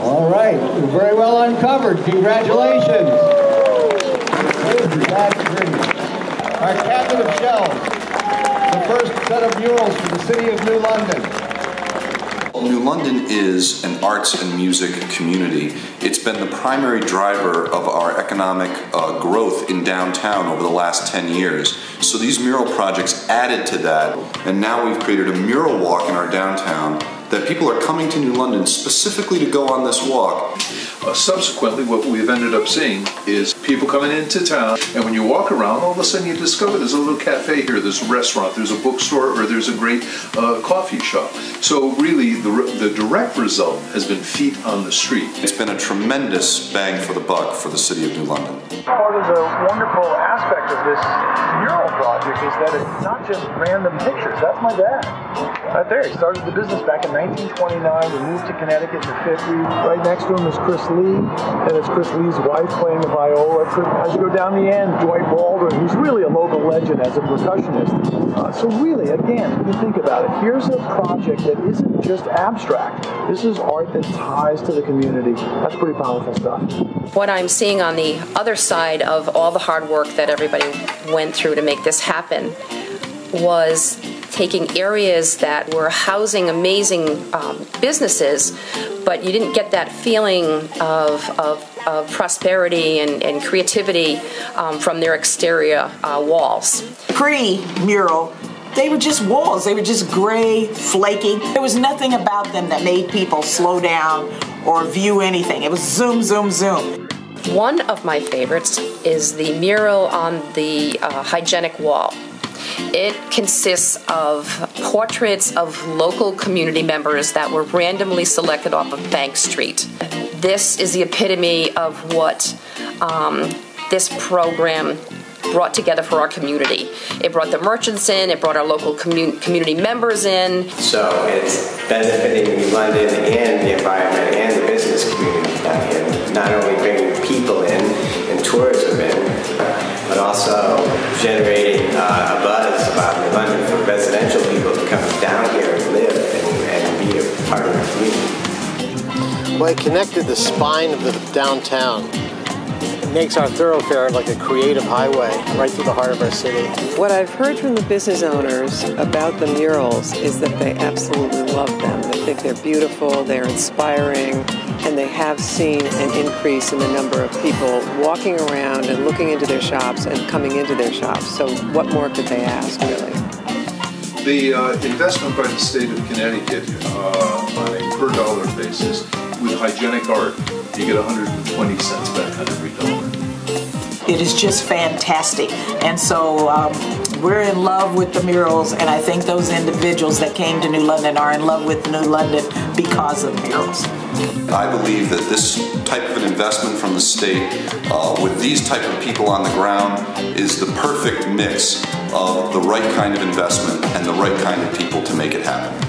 All right, very well uncovered. Congratulations. Our cabinet of shells, the first set of murals for the city of New London. New London is an arts and music community. It's been the primary driver of our economic uh, growth in downtown over the last 10 years. So these mural projects added to that, and now we've created a mural walk in our downtown that people are coming to New London specifically to go on this walk. Uh, subsequently, what we've ended up seeing is people coming into town, and when you walk around, all of a sudden you discover there's a little cafe here, there's a restaurant, there's a bookstore, or there's a great uh, coffee shop. So, really, the, the direct result has been feet on the street. It's been a tremendous bang for the buck for the City of New London. Part of the wonderful aspect of this mural project is that it's not just random pictures. That's my dad. Right there. He started the business back in 1929. We moved to Connecticut in the 50s. Right next to him is Chris Lee, and it's Chris Lee's wife playing the viola. As you go down the end, Dwight Baldwin, who's really a local legend as a percussionist. Uh, so really, again, if you think about it, here's a project that isn't just abstract. This is art that ties to the community. That's pretty powerful stuff. What I'm seeing on the other side of all the hard work that everybody went through to make this happen was taking areas that were housing amazing um, businesses, but you didn't get that feeling of, of, of prosperity and, and creativity um, from their exterior uh, walls. Pre mural, they were just walls. They were just gray, flaky. There was nothing about them that made people slow down or view anything. It was zoom, zoom, zoom. One of my favorites is the mural on the uh, hygienic wall. It consists of portraits of local community members that were randomly selected off of Bank Street. This is the epitome of what um, this program brought together for our community. It brought the merchants in, it brought our local commun- community members in. So it's benefiting London and the environment and the business community down here. Not only bringing people in and tourism in, but also generating Well, it connected the spine of the downtown It makes our thoroughfare like a creative highway right through the heart of our city. What I've heard from the business owners about the murals is that they absolutely love them. They think they're beautiful, they're inspiring, and they have seen an increase in the number of people walking around and looking into their shops and coming into their shops. So, what more could they ask, really? The uh, investment by the state of Connecticut uh, on a per dollar basis with hygienic art you get 120 cents back on every dollar. It is just fantastic. And so um, we're in love with the murals, and I think those individuals that came to New London are in love with New London because of murals. I believe that this type of an investment from the state uh, with these type of people on the ground is the perfect mix of the right kind of investment and the right kind of people to make it happen.